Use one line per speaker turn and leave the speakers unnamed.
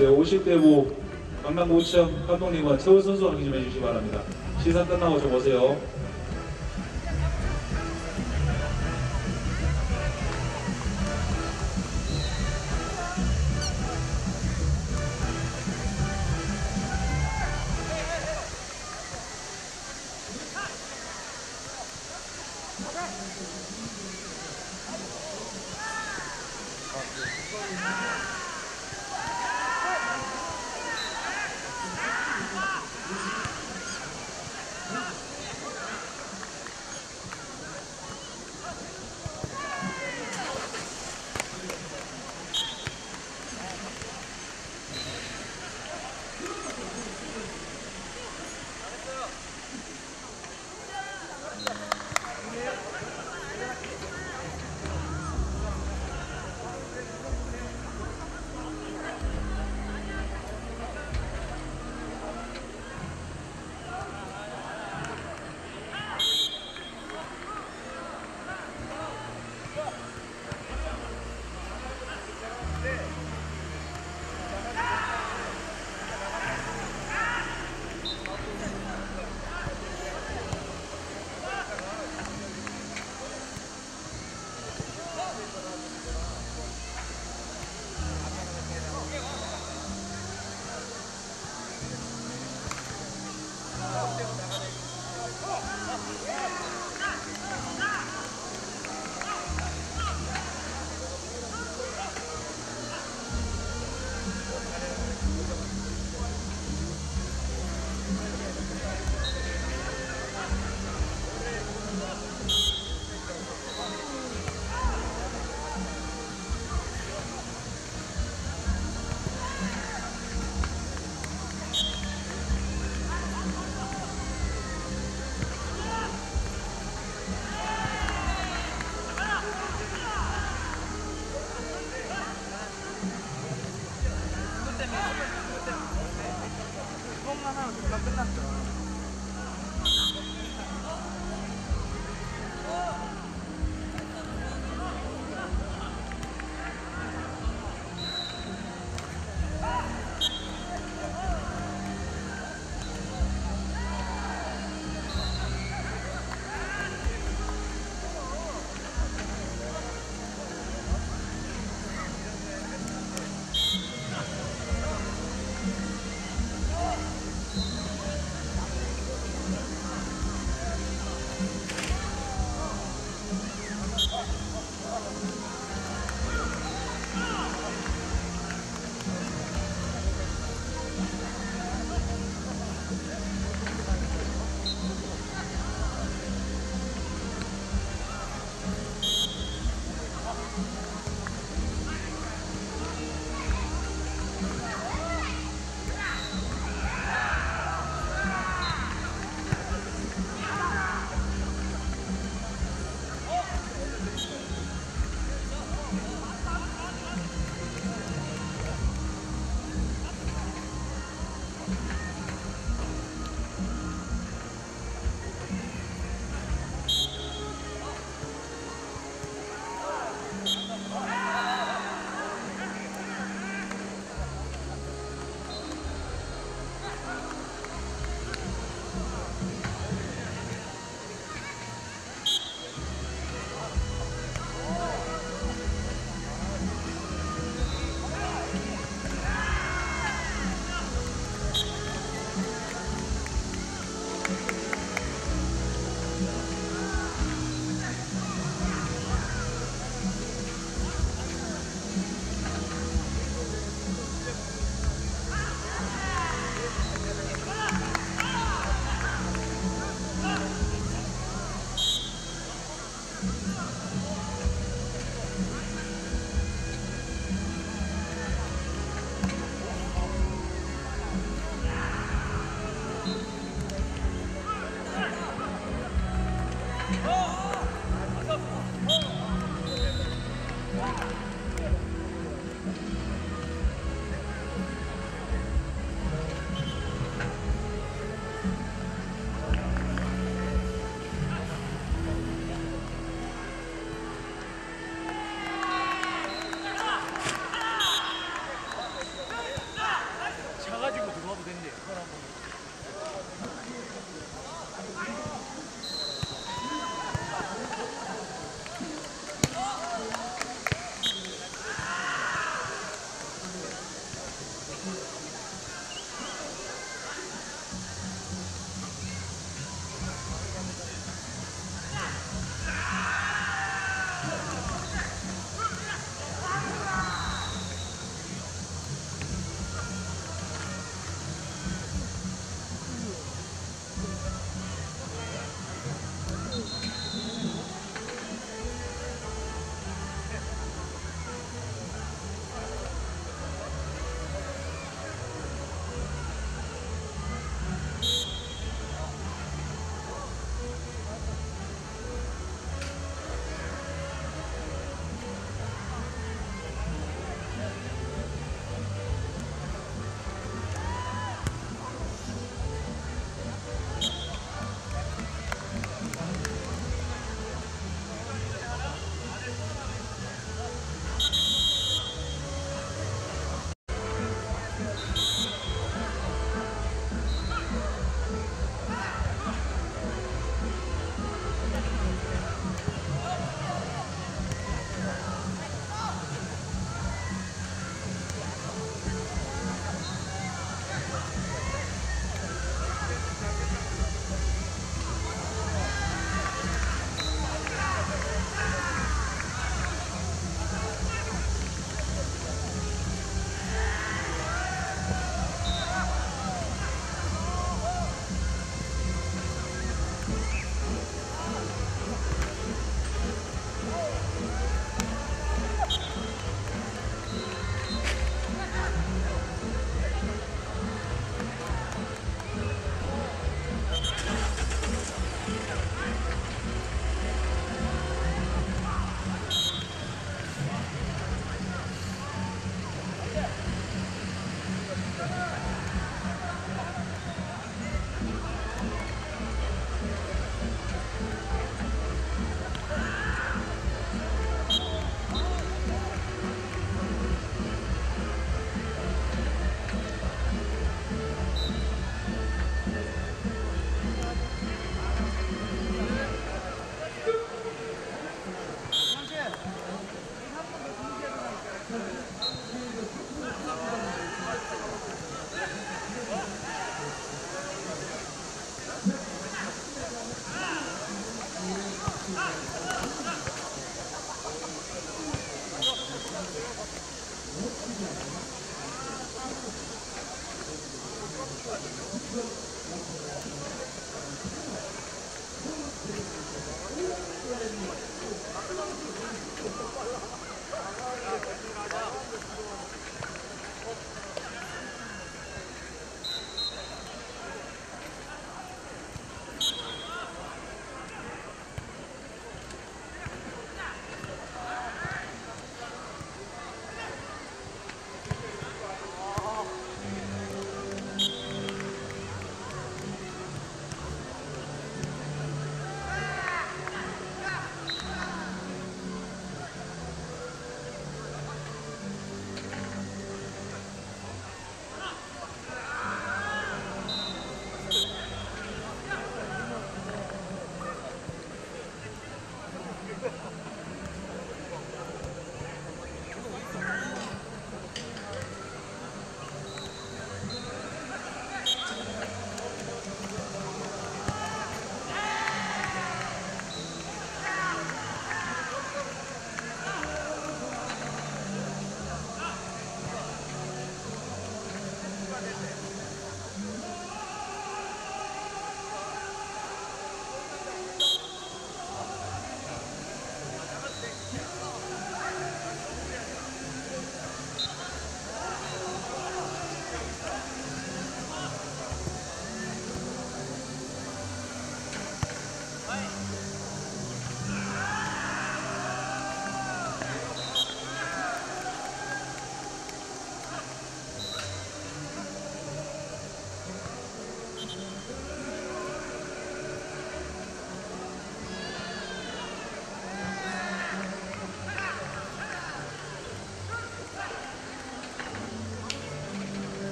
네, 50대 뭐 강남구청 감독님과 최우 선수 확인 좀 해주시기 바랍니다. 시상 끝나고 좀 오세요.